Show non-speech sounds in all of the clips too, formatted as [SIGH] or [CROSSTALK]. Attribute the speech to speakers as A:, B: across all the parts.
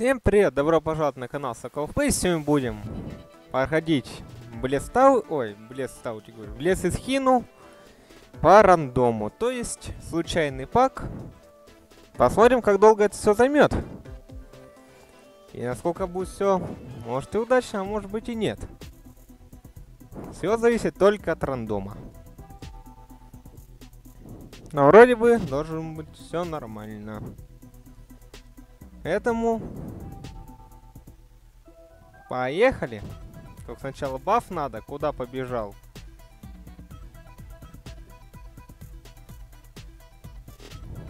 A: Всем привет, добро пожаловать на канал Сокол Плей. Сегодня будем проходить Блестау, ой, Блестаути говорю, Блес из Хину по рандому, то есть случайный пак. Посмотрим, как долго это все займет. И насколько будет все, может и удачно, а может быть и нет. Все зависит только от рандома. Но вроде бы должен быть все нормально. Этому поехали. Только сначала баф надо. Куда побежал?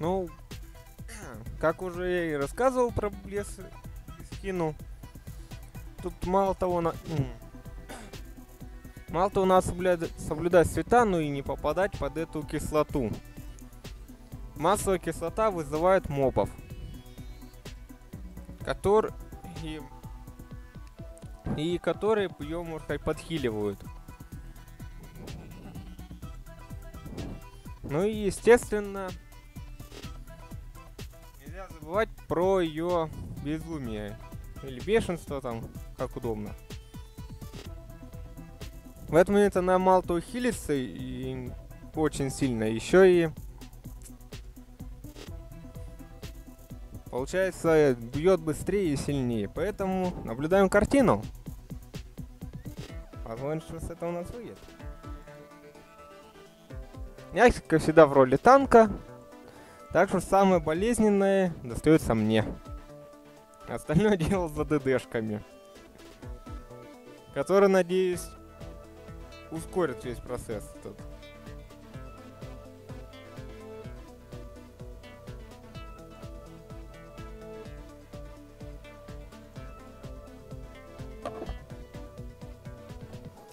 A: Ну, как уже я и рассказывал про лес скину. Тут мало того на... Мало того надо соблюдать, соблюдать цвета, ну и не попадать под эту кислоту. Массовая кислота вызывает мобов. Которые... И, которые Пьемурхой подхиливают. Ну и естественно... Нельзя забывать про ее безумие. Или бешенство там, как удобно. В этот момент она мало того хилится и очень сильно. Еще и получается, бьет быстрее и сильнее. Поэтому наблюдаем картину. Посмотрим, что с этого у нас выйдет. Как всегда, в роли танка. Так что самое болезненное достается мне. Остальное [LAUGHS] делал за ДДшками. Который, надеюсь, ускорит весь процесс этот.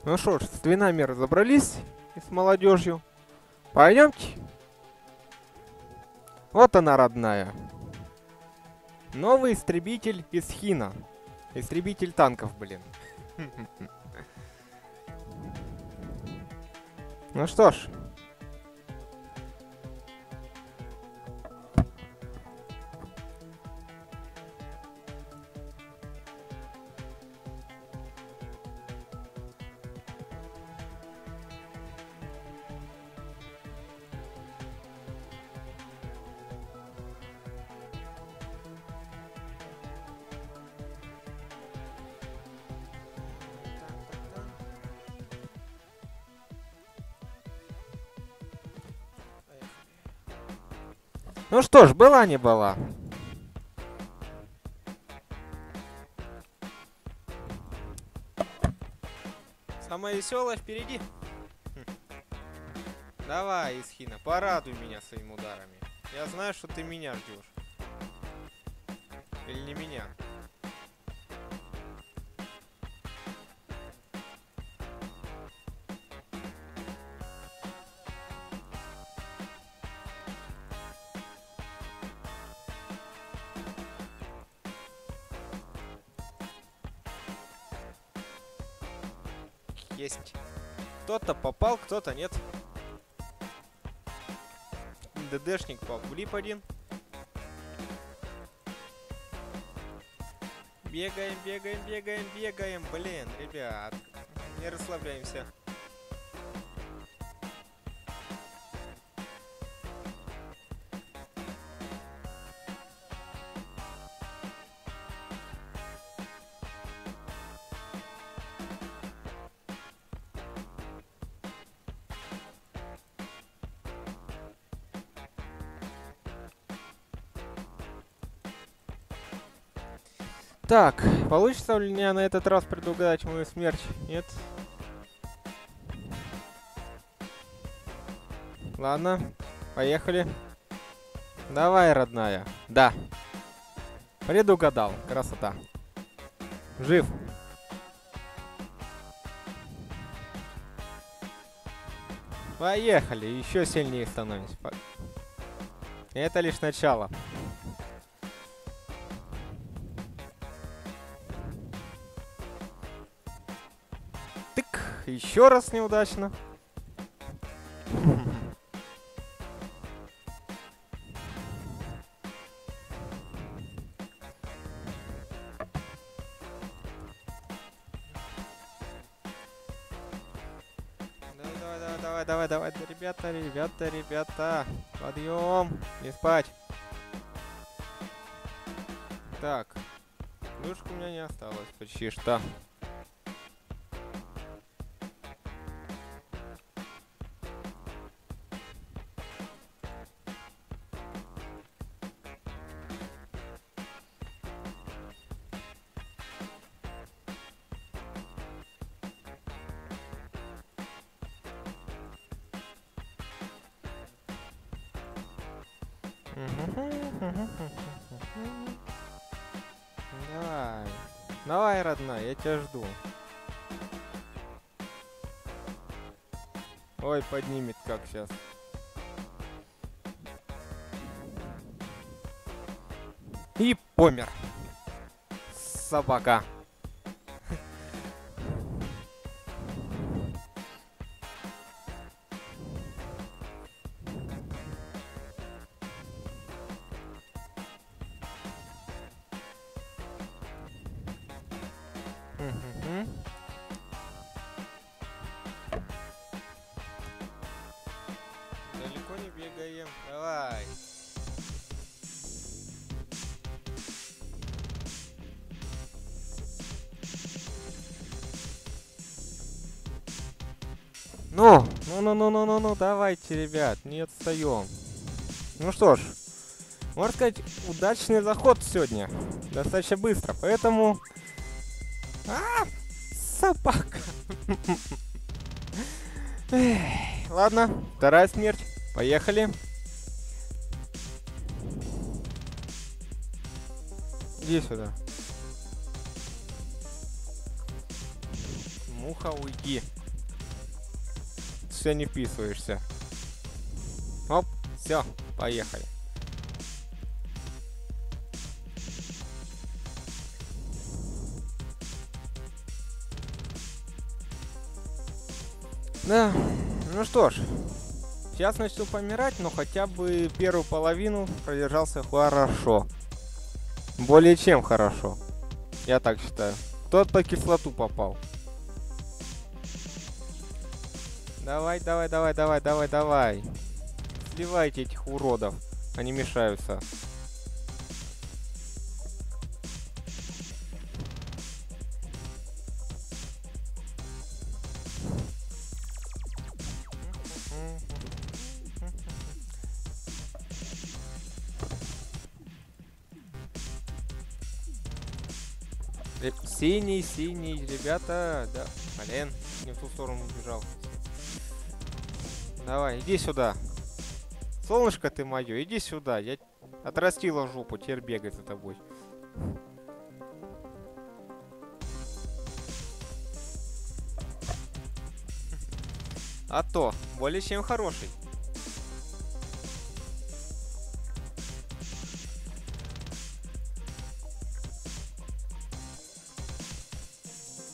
A: Ну что ж, с твинами разобрались и с молодежью. Пойдемте. Вот она, родная. Новый истребитель из Хина. Истребитель танков, блин. [LAUGHS] Ну что ж, Ну что ж, была не была. Самое веселое впереди. Хм. Давай, Исхина, порадуй меня своими ударами. Я знаю, что ты меня ждешь. Или не меня. Есть. Кто-то попал, кто-то нет. ДДшник влип один. Бегаем, бегаем, бегаем, бегаем. Блин, ребят, не расслабляемся. Так, получится ли мне на этот раз предугадать мою смерть? Нет. Ладно, поехали. Давай, родная. Да. Предугадал. Красота. Жив. Поехали. Еще сильнее становимся. Это лишь начало. еще раз неудачно. Давай, давай, давай, давай, давай, ребята, ребята, ребята, подъем, не спать. Так, Плюшка у меня не осталось почти что. Давай. Давай, родная, я тебя жду. Ой, поднимет как сейчас. И помер. Собака. Давай. Ну, ну, ну, ну, ну, ну, ну, давайте, ребят, не отстаем. Ну что ж, можно сказать, удачный заход сегодня. Достаточно быстро, поэтому... А, собака. [LAUGHS] Ладно, вторая смерть. Поехали. Иди сюда. Муха, уйди. Все не вписываешься. Оп, все, поехали. Да, ну что ж, сейчас начну помирать, но хотя бы первую половину продержался хорошо. Более чем хорошо. Я так считаю. Тот по кислоту попал. Давай, давай, давай, давай, давай, давай. Сливайте этих уродов. Они мешаются. Синий, синий, ребята, да, блин, не в ту сторону убежал. Давай, иди сюда. Солнышко ты мое, иди сюда. Я отрастила жопу, теперь бегать за тобой. А то, более чем хороший.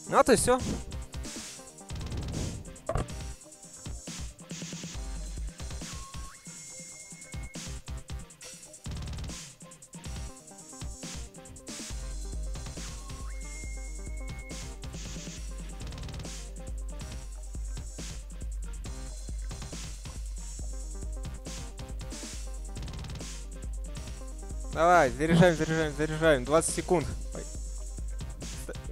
A: Ну, вот и все. Давай, заряжаем, заряжаем, заряжаем. 20 секунд. Ой.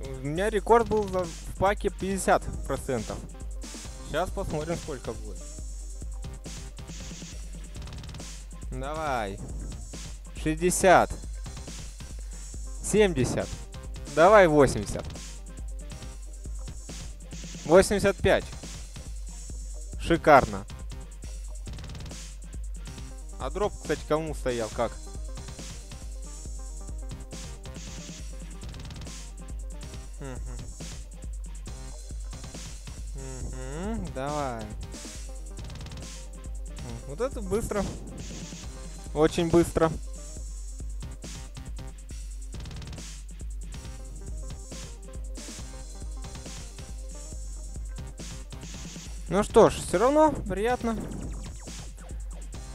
A: У меня рекорд был в паке 50%. Сейчас посмотрим, сколько будет. Давай. 60. 70. Давай 80. 85. Шикарно. А дроп, кстати, кому стоял? Как? Давай. Вот это быстро. Очень быстро. Ну что ж, все равно приятно.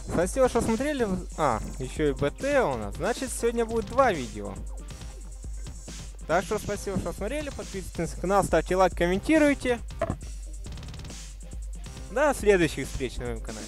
A: Спасибо, что смотрели. А, еще и БТ у нас. Значит, сегодня будет два видео. Так что спасибо, что смотрели. Подписывайтесь на канал, ставьте лайк, комментируйте. До следующих встреч на моем канале.